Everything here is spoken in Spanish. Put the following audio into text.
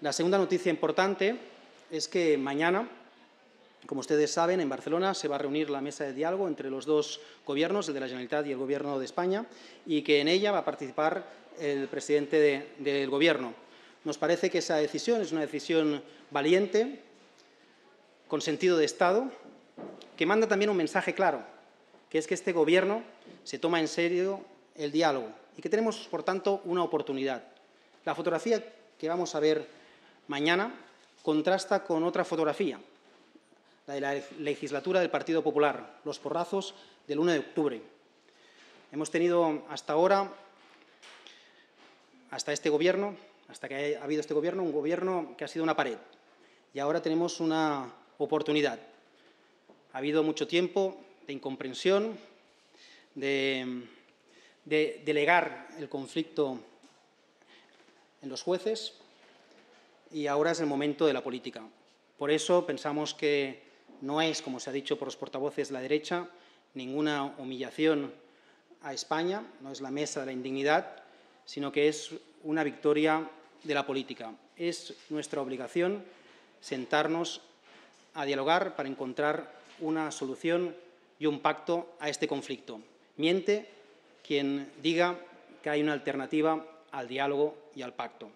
La segunda noticia importante es que mañana, como ustedes saben, en Barcelona se va a reunir la mesa de diálogo entre los dos gobiernos, el de la Generalitat y el Gobierno de España, y que en ella va a participar el presidente del Gobierno. Nos parece que esa decisión es una decisión valiente, con sentido de Estado, que manda también un mensaje claro, que es que este Gobierno se toma en serio el diálogo y que tenemos, por tanto, una oportunidad. La fotografía que vamos a ver mañana contrasta con otra fotografía, la de la legislatura del Partido Popular, los porrazos del 1 de octubre. Hemos tenido hasta ahora, hasta este Gobierno, hasta que ha habido este Gobierno, un Gobierno que ha sido una pared. Y ahora tenemos una oportunidad. Ha habido mucho tiempo de incomprensión, de, de delegar el conflicto en los jueces y ahora es el momento de la política. Por eso pensamos que no es, como se ha dicho por los portavoces de la derecha, ninguna humillación a España, no es la mesa de la indignidad, sino que es una victoria de la política. Es nuestra obligación sentarnos a dialogar para encontrar una solución y un pacto a este conflicto. Miente quien diga que hay una alternativa al diálogo y al pacto.